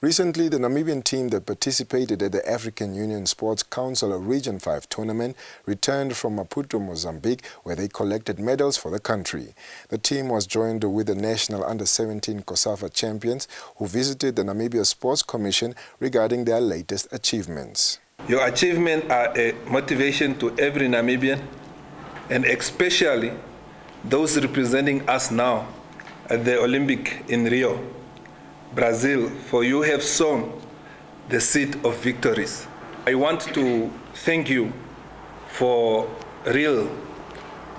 Recently, the Namibian team that participated at the African Union Sports Council Region 5 tournament returned from Maputo, Mozambique, where they collected medals for the country. The team was joined with the national under-17 COSAFA champions who visited the Namibia Sports Commission regarding their latest achievements. Your achievements are a motivation to every Namibian and especially those representing us now at the Olympic in Rio. Brazil, for you have sown the seed of victories. I want to thank you for real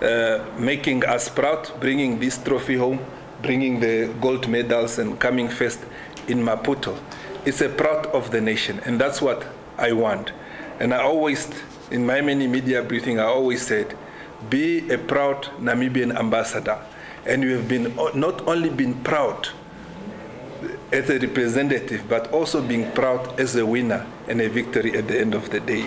uh, making us proud, bringing this trophy home, bringing the gold medals and coming first in Maputo. It's a proud of the nation, and that's what I want. And I always, in my many media briefing, I always said, be a proud Namibian ambassador. And you have been not only been proud as a representative, but also being proud as a winner and a victory at the end of the day.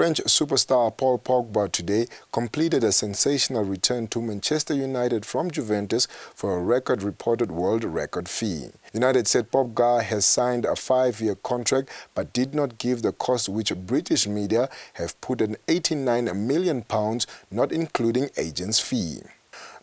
French superstar Paul Pogba today completed a sensational return to Manchester United from Juventus for a record reported world record fee. United said Pogba has signed a five-year contract but did not give the cost which British media have put at 89 million pounds, not including agent's fee.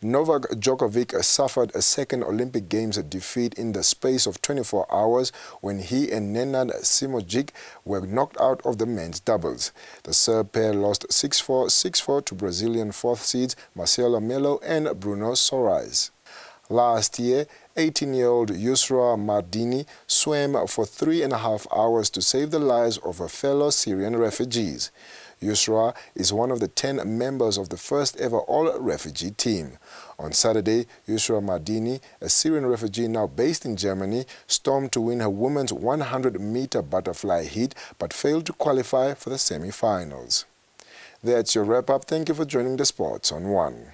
Novak Djokovic suffered a second Olympic Games defeat in the space of 24 hours when he and Nenad Zimonjic were knocked out of the men's doubles. The Serb pair lost 6-4, 6-4 to Brazilian fourth seeds Marcelo Melo and Bruno Soares. Last year, 18-year-old Yusra Mardini swam for three and a half hours to save the lives of her fellow Syrian refugees. Yusra is one of the 10 members of the first ever all-refugee team. On Saturday, Yusra Mardini, a Syrian refugee now based in Germany, stormed to win her women's 100-meter butterfly heat but failed to qualify for the semi-finals. That's your wrap-up. Thank you for joining the Sports on One.